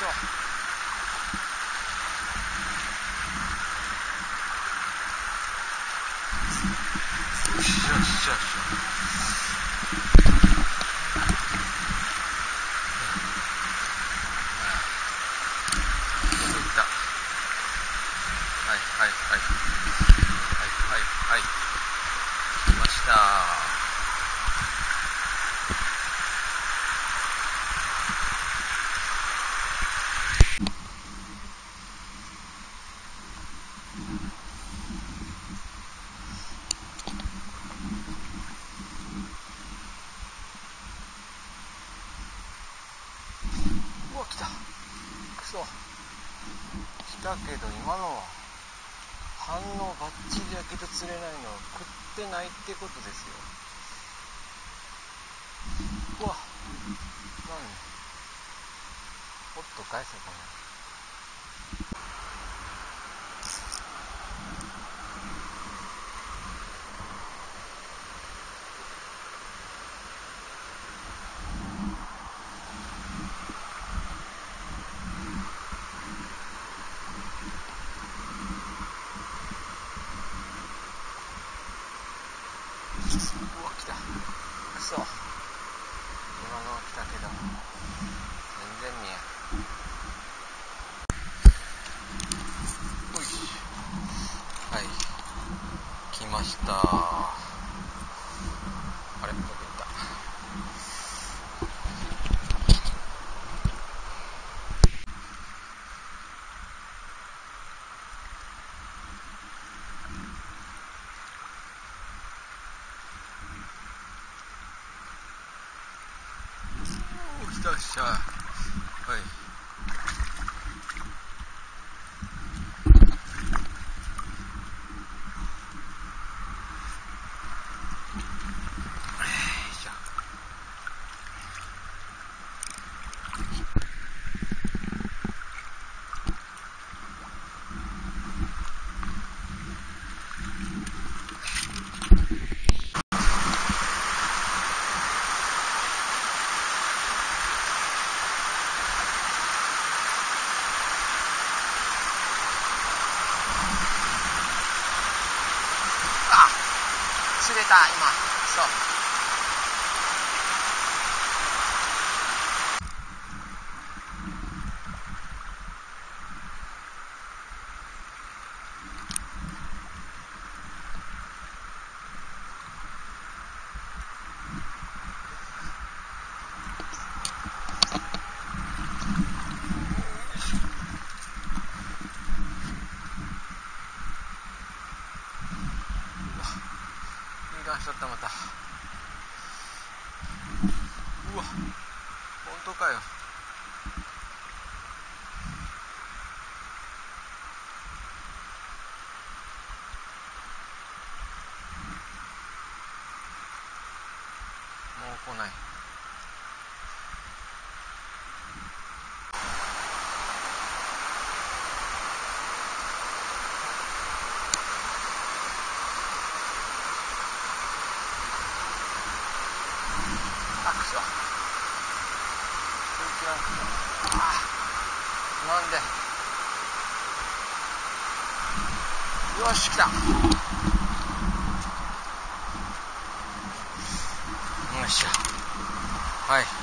しょう。いしよし。い。はいはいはい。はいはいはい。来ました。そ来たけど今のは反応バッチリやけど釣れないのは食ってないってことですよ。うわ。何？おっと返せたなうわ来たくそ今のは来たけど全然見えんよいしはい来ましたあれどこ行った？おー来た来た。はいしょあ釣れた今。そう。いい感じだったまた。うわ。本当かよ。もう来ないあくそ空気なん。かあなんで。よし来た。よいしょ。はい。